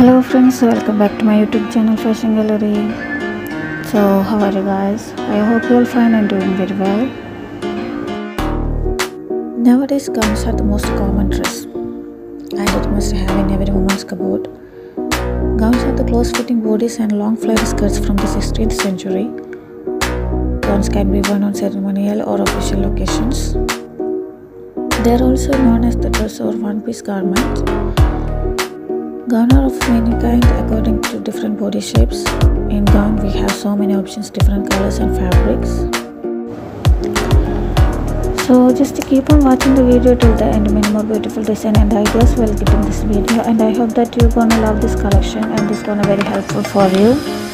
hello friends welcome back to my youtube channel fashion gallery. So how are you guys? I hope you're fine and doing very well. Nowadays gowns are the most common dress. And it must have in every woman's cupboard. Gowns are the close-fitting bodies and long flared skirts from the 16th century. Gowns can be worn on ceremonial or official occasions. They are also known as the dress or one-piece garment Gown are of many kind according to different body shapes. In gown we have so many options, different colors and fabrics. So just keep on watching the video till the end. Many more beautiful design and ideas will get in this video and I hope that you're gonna love this collection and it's gonna be very helpful for you.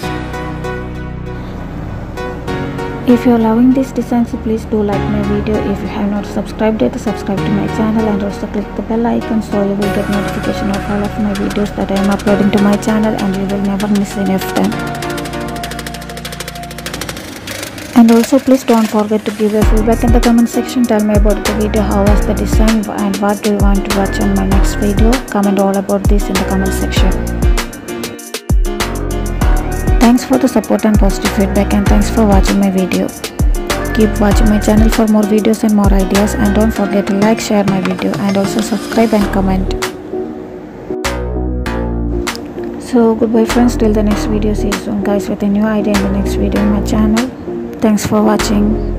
If you're loving these designs, please do like my video. If you have not subscribed yet, subscribe to my channel and also click the bell icon so you will get notification of all of my videos that I am uploading to my channel and you will never miss any of them. And also please don't forget to give a feedback in the comment section. Tell me about the video, how was the design and what do you want to watch on my next video. Comment all about this in the comment section. Thanks for the support and positive feedback and thanks for watching my video. Keep watching my channel for more videos and more ideas and don't forget to like, share my video and also subscribe and comment. So goodbye friends till the next video. See you soon guys with a new idea in the next video in my channel. Thanks for watching.